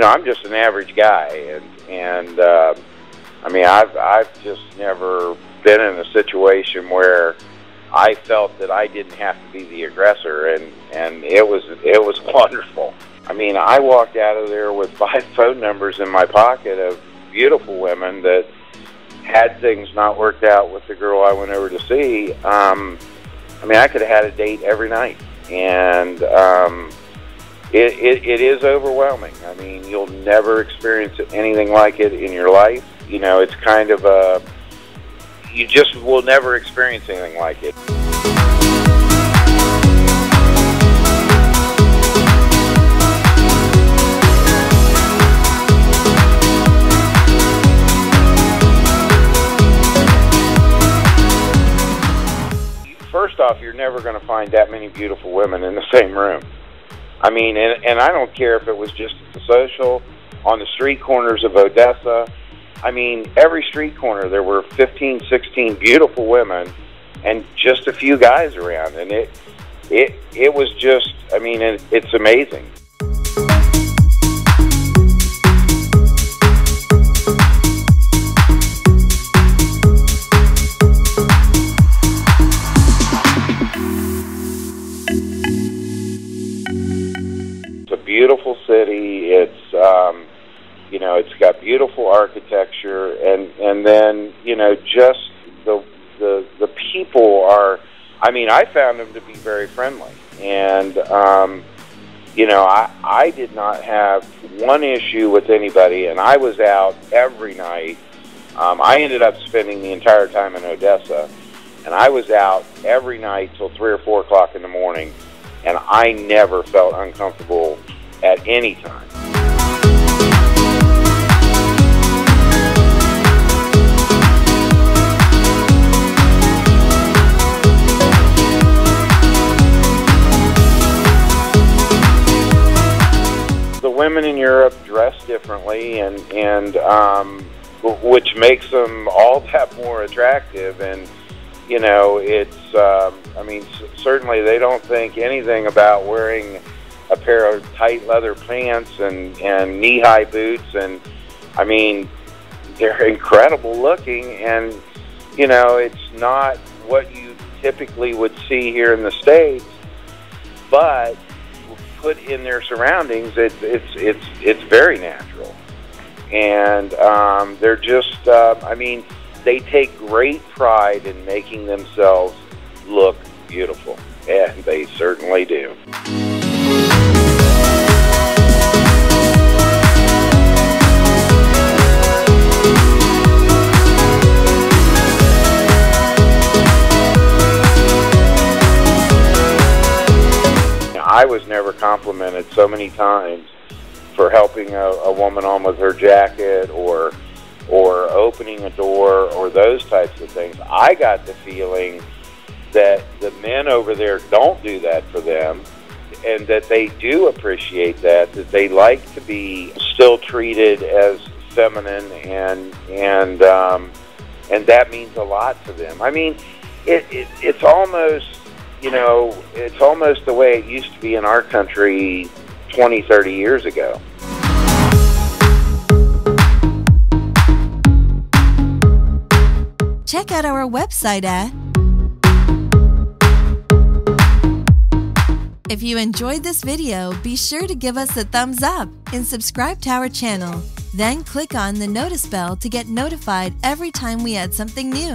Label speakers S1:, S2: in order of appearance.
S1: you know, I'm just an average guy, and and uh, I mean, I've I've just never been in a situation where I felt that I didn't have to be the aggressor, and and it was it was wonderful. I mean, I walked out of there with five phone numbers in my pocket of beautiful women that had things not worked out with the girl I went over to see. Um, I mean, I could have had a date every night, and um, it, it, it is overwhelming. I mean, you'll never experience anything like it in your life. You know, it's kind of a you just will never experience anything like it. First off, you're never going to find that many beautiful women in the same room. I mean, and, and I don't care if it was just the social, on the street corners of Odessa. I mean, every street corner there were 15, 16 beautiful women and just a few guys around, and it it it was just. I mean, it, it's amazing. Beautiful city. It's um, you know, it's got beautiful architecture, and and then you know, just the the the people are. I mean, I found them to be very friendly, and um, you know, I I did not have one issue with anybody, and I was out every night. Um, I ended up spending the entire time in Odessa, and I was out every night till three or four o'clock in the morning, and I never felt uncomfortable at any time. the women in Europe dress differently, and and um, which makes them all that more attractive. And you know, it's um, I mean, certainly they don't think anything about wearing a pair of tight leather pants and and knee high boots. And I mean, they're incredible looking, and you know, it's not what you typically would see here in the states, but put in their surroundings, it's it's it's it's very natural, and um, they're just. Uh, I mean, they take great pride in making themselves look beautiful, and they certainly do. I was never complimented so many times for helping a, a woman on with her jacket or or opening a door or those types of things. I got the feeling that the men over there don't do that for them and that they do appreciate that that they like to be still treated as feminine and and um and that means a lot to them. I mean, it, it it's almost you know, it's almost the way it used to be in our country 20, 30 years ago.
S2: Check out our website at If you enjoyed this video, be sure to give us a thumbs up and subscribe to our channel. Then click on the notice bell to get notified every time we add something new.